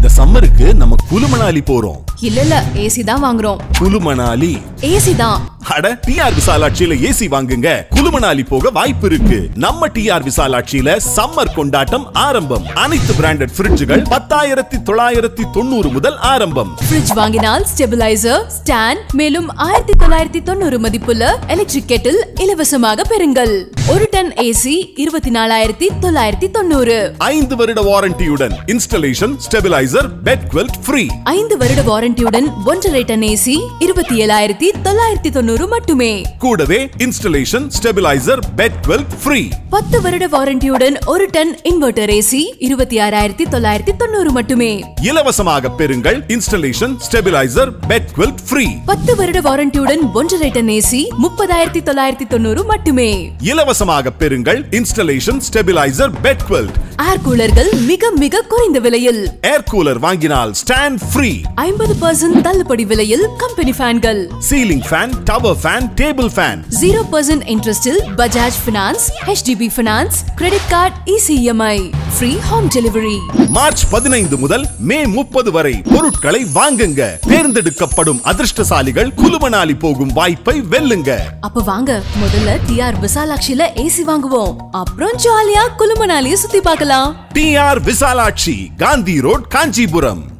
இந்த சம்மருக்கு நம்ம குலுமணாலி போறோம். இல்ல இல்ல ஏசி தான் வாங்குறோம். குலுமணாலி ஏசி தான். அட டிஆர் விசாலாட்சியில ஏசி வாங்குங்க. குலுமணாலி போக வாய்ப்பு இருக்கு. நம்ம டிஆர் விசாலாட்சியில சம்மர் கொண்டாட்டம் ஆரம்பம். அனைத்து பிராண்டட் ஃப்ரிட்ஜுகள் பத்தாயிரத்தி தொள்ளாயிரத்தி தொண்ணூறு முதல் ஆரம்பம். ஃப்ரிட்ஜ் வாங்கினால் ஸ்டெபிளைசர் ஸ்டாண்ட் மேலும் ஆயிரத்தி தொள்ளாயிரத்தி தொண்ணூறு மதிப்புள்ள எலக்ட்ரிக் கெட்டில் இலவசமாக பெறுங்கள். ஒரு டன் ஏசி இருபத்தி நாலாயிரத்தி தொள்ளாயிரத்தி தொண்ணூறு. ஐந்து வருட வாரண்டியுடன் installation stabilizer bed quilt free. ஐந்து வருட வாரண்டியுடன் ஒன்றரை டன் ஏசி இருபத்தி ஏழாயிரத்தி தொள்ளாயிரத்தி தொண்ணூறு மட்டுமே. கூடவே installation stabilizer bed quilt free. பத்து வருட வாரண்டியுடன் ஒரு டன் இன்வெர்டர் ஏசி இருபத்தி ஆறாயிரத்தி தொள்ளாயிரத்தி தொண்ணூறு மட்டுமே. இலவசமாக பெறுங்கள் installation stabilizer bed quilt free. பத்து வருட வாரண்டியுடன் ஒன்றரை டன் ஏசி முப்பதாயிரத்தி தொள்ளாயிரத்தி தொண்ணூறு மட்டுமே. இலவசமாக பெறுங்கள் installation stabilizer bed quilt air கூலர்கள் மிக மிக குறைந்த விலையில். ஏர் கூலர் வாங்கினால் ஸ்டாண்ட் ஃப்ரீ ஐம்பது பர்சன்ட் தள்ளுபடி விலையில் company ஃபேன்கள் ceiling fan tower fan table fan zero percent இன்ட்ரெஸ்டில் Bajaj finance HDB finance credit card easy EMI free home delivery March பதினைந்து முதல் மே முப்பது வரை பொருட்களை வாங்குங்க. தேர்ந்தெடுக்கப்படும் அதிர்ஷ்டசாலிகள் குலுமணாலி போகும் வாய்ப்பை வெல்லுங்க. அப்ப வாங்க முதல்ல டிஆர் விசாலாட்சியில ஏசி வாங்குவோம். அப்புறம் ஜாலியா குலுமனாலிய சுத்தி பார்க்கலாம். TR Visalakshi Gandhi road Kanchipuram.